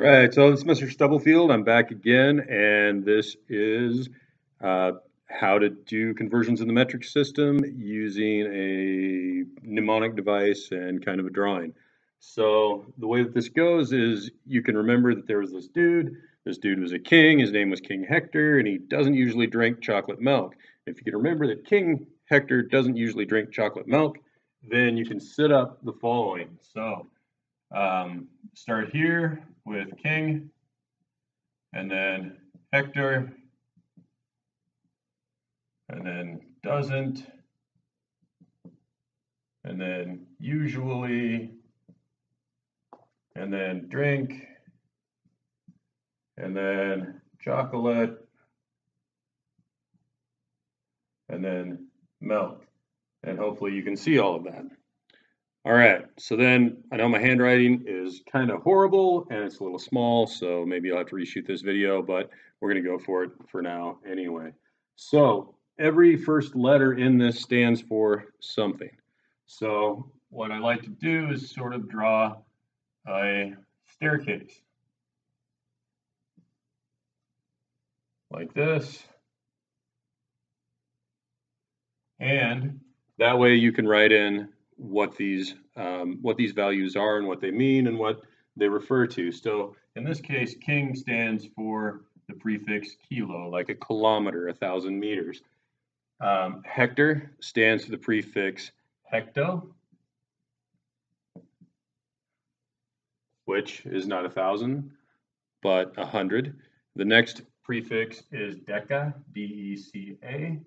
All right, so this is Mr. Stubblefield. I'm back again, and this is uh, how to do conversions in the metric system using a mnemonic device and kind of a drawing. So the way that this goes is you can remember that there was this dude. This dude was a king. His name was King Hector, and he doesn't usually drink chocolate milk. If you can remember that King Hector doesn't usually drink chocolate milk, then you can set up the following. So um, start here with king, and then Hector, and then doesn't, and then usually, and then drink, and then chocolate, and then milk. And hopefully you can see all of that. All right, so then I know my handwriting is kind of horrible and it's a little small, so maybe I'll have to reshoot this video, but we're going to go for it for now anyway. So every first letter in this stands for something. So what I like to do is sort of draw a staircase. Like this. And that way you can write in what these um, what these values are and what they mean and what they refer to. So in this case, king stands for the prefix kilo, like a kilometer, a thousand meters. Um, hector stands for the prefix hecto, which is not a thousand, but a hundred. The next prefix is deca, D-E-C-A,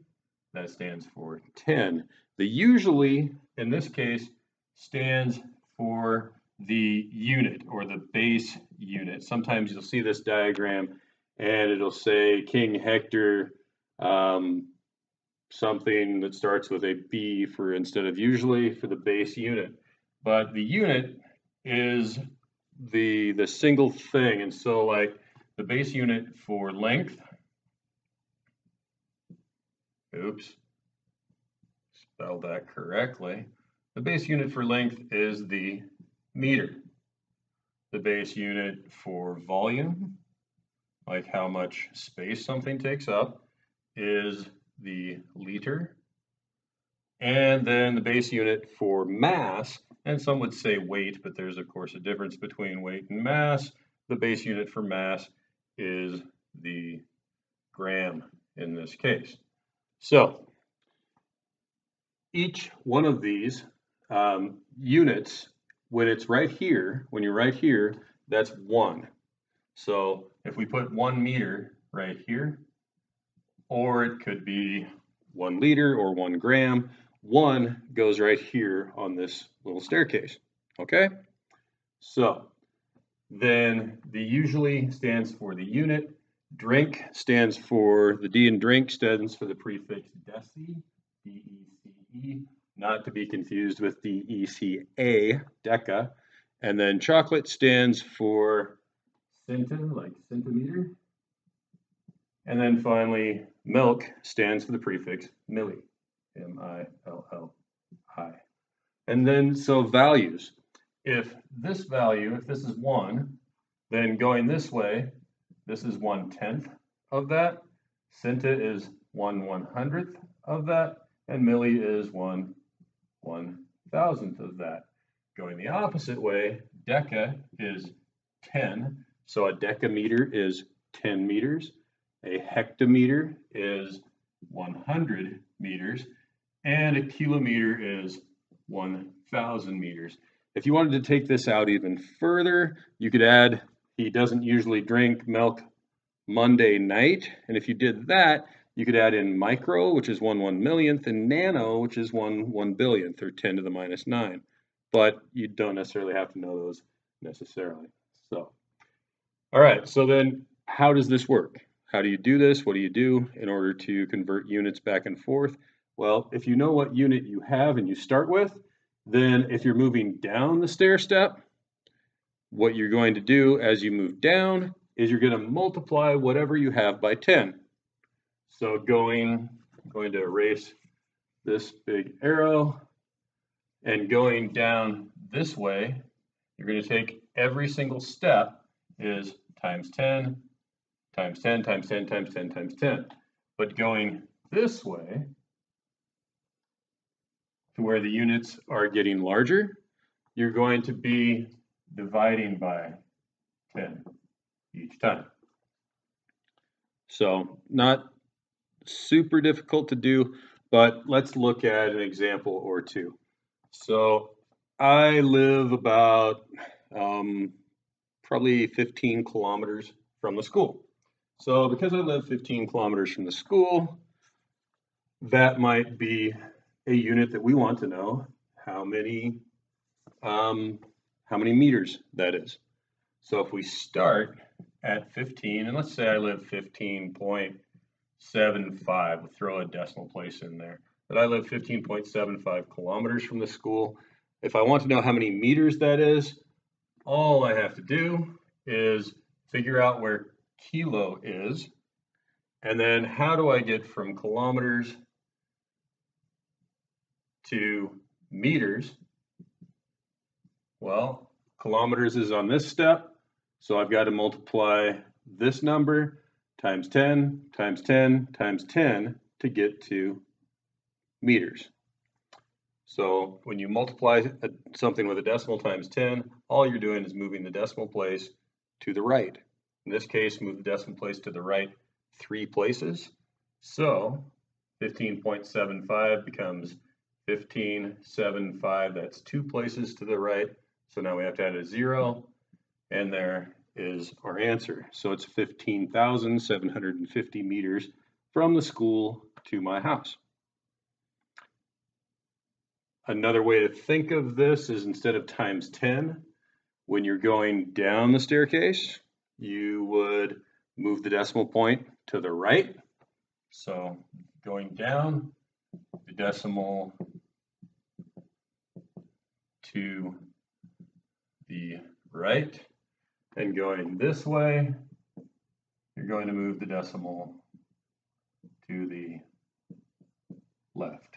that stands for 10. The usually, in this case, stands for the unit or the base unit. Sometimes you'll see this diagram and it'll say King Hector um, something that starts with a B for instead of usually for the base unit. But the unit is the the single thing and so like the base unit for length oops spelled that correctly. The base unit for length is the meter. The base unit for volume, like how much space something takes up, is the liter. And then the base unit for mass, and some would say weight, but there's of course a difference between weight and mass. The base unit for mass is the gram in this case. So each one of these um, units, when it's right here, when you're right here, that's one. So if we put one meter right here, or it could be one liter or one gram, one goes right here on this little staircase, okay? So then the usually stands for the unit, drink stands for, the D in drink stands for the prefix deci, D-E Not to be confused with D-E-C-A, deca. And then chocolate stands for centi, like centimeter. And then finally, milk stands for the prefix milli, M-I-L-L-I. And then, so values. If this value, if this is 1, then going this way, this is 1 tenth of that. Centa is 1 one hundredth of that and milli is one one thousandth of that. Going the opposite way, deca is 10, so a decameter is 10 meters, a hectometer is 100 meters, and a kilometer is 1,000 meters. If you wanted to take this out even further, you could add, he doesn't usually drink milk Monday night, and if you did that, you could add in micro, which is 1 1 millionth, and nano, which is 1 1 billionth, or 10 to the minus 9. But you don't necessarily have to know those necessarily. So, all right, so then how does this work? How do you do this? What do you do in order to convert units back and forth? Well, if you know what unit you have and you start with, then if you're moving down the stair step, what you're going to do as you move down is you're going to multiply whatever you have by 10. So going, going to erase this big arrow and going down this way, you're going to take every single step is times 10 times 10 times 10 times 10 times 10. But going this way, to where the units are getting larger, you're going to be dividing by 10 each time. So not super difficult to do, but let's look at an example or two. So I live about um, probably 15 kilometers from the school. So because I live 15 kilometers from the school, that might be a unit that we want to know how many um, how many meters that is. So if we start at 15, and let's say I live 15.75, we'll throw a decimal place in there, but I live 15.75 kilometers from the school. If I want to know how many meters that is, all I have to do is figure out where kilo is, and then how do I get from kilometers to meters? Well, kilometers is on this step, so I've got to multiply this number times 10 times 10 times 10 to get to meters. So when you multiply something with a decimal times 10, all you're doing is moving the decimal place to the right. In this case, move the decimal place to the right three places. So 15.75 becomes 15.75. That's two places to the right. So now we have to add a zero. And there is our answer. So it's 15,750 meters from the school to my house. Another way to think of this is instead of times 10, when you're going down the staircase, you would move the decimal point to the right. So going down, the decimal to the right, and going this way, you're going to move the decimal to the left.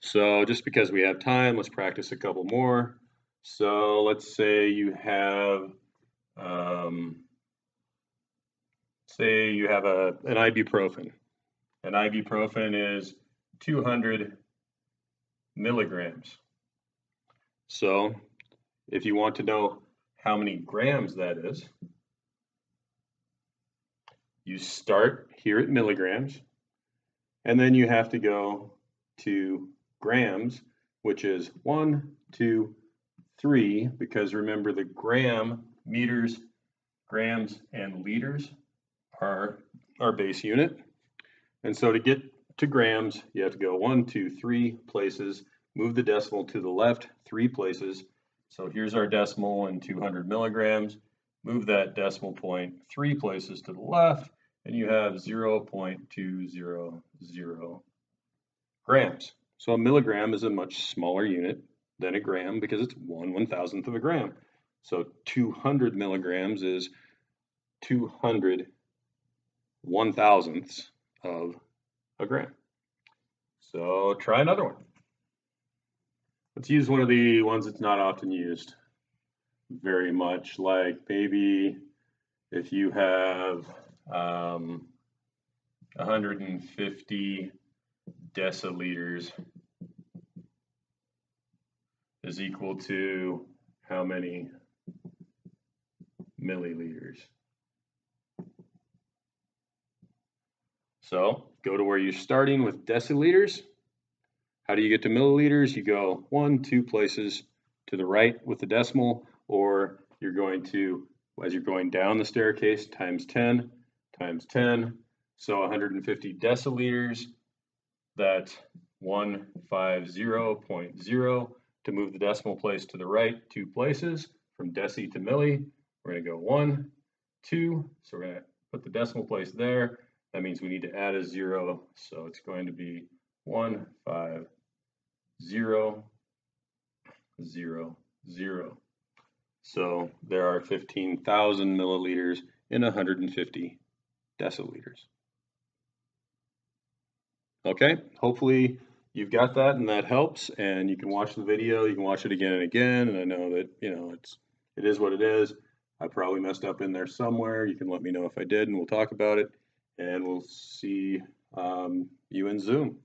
So just because we have time, let's practice a couple more. So let's say you have, um, say you have a, an ibuprofen. An ibuprofen is 200 milligrams. So if you want to know how many grams that is, you start here at milligrams, and then you have to go to grams, which is one, two, three, because remember the gram, meters, grams, and liters are our base unit. And so to get to grams, you have to go one, two, three places, move the decimal to the left three places. So here's our decimal in 200 milligrams. Move that decimal point three places to the left, and you have 0.200 grams. So a milligram is a much smaller unit than a gram because it's one one thousandth of a gram. So 200 milligrams is 200 one thousandths of a gram. So try another one. Let's use one of the ones that's not often used very much, like maybe if you have um, 150 deciliters is equal to how many milliliters? So go to where you're starting with deciliters. How do you get to milliliters? You go one, two places to the right with the decimal, or you're going to, as you're going down the staircase, times 10, times 10. So 150 deciliters that's 150.0. To move the decimal place to the right, two places, from deci to milli, we're going to go 1, 2. So we're going to put the decimal place there. That means we need to add a 0. So it's going to be 1, 5, 0, 0, 0. So there are 15,000 milliliters in 150 deciliters. Okay, hopefully you've got that and that helps and you can watch the video, you can watch it again and again and I know that, you know, it's it is what it is. I probably messed up in there somewhere. You can let me know if I did and we'll talk about it. And we'll see um, you in Zoom.